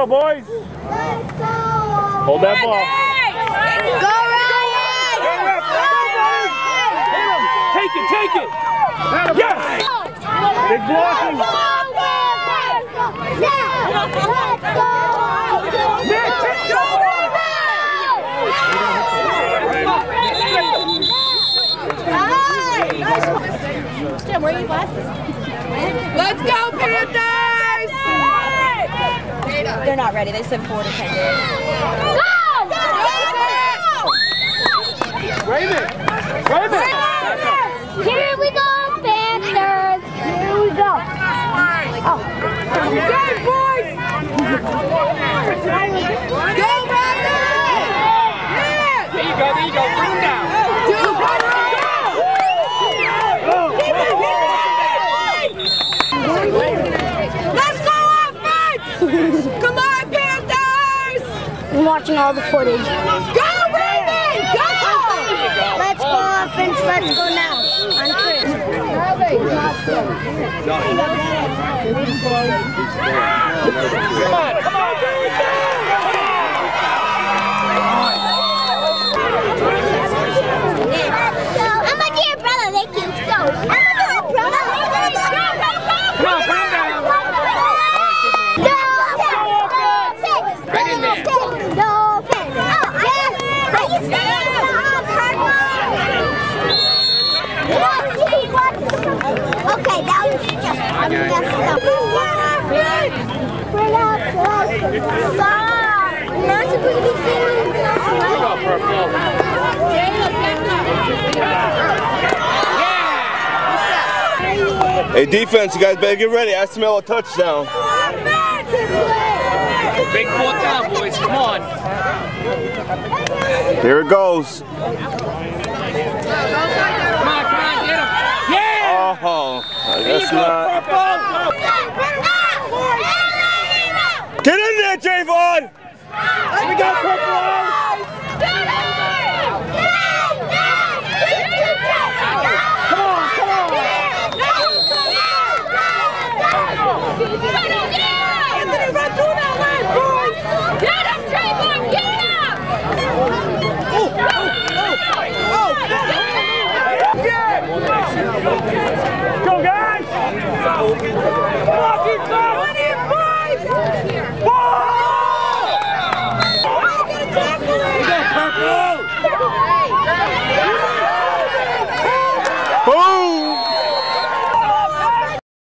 Go, boys. Hold that ball. Go, Ryan! Take it, take it. Yes. Big blocking. Jim, where are your glasses? Let's go, Panthers! They're not ready. They said four to ten days. Raymond. Raymond. Here we go, Panthers. Here we go. Oh. Go, boys! Go, Panthers! Yeah! There you go, there you go. Bring him down. Let's go, I'm watching all the footage. Go, Raven! Go! Let's go offense. Let's go now. On Chris. Come on, come on. I'm a dear brother. Thank you. Go. I'm a dear brother. Come on, bring him down. Right in there. No pen. Oh, yes. Are you standing Okay, that was just I'm messed up. Bring up the Stop. I'm not supposed to be singing. Go, purple. Hey, defense, you guys better get ready. I smell a touchdown. Big fourth down, boys. Come on. Here it goes. Come on, come on, get him. Yeah! Oh, I There you guess go, not. purple. Get in there, Javon! We got purple. Anthony, run through that line, boys! Get him, Trayvon! Get him! Go, guys. Block inside.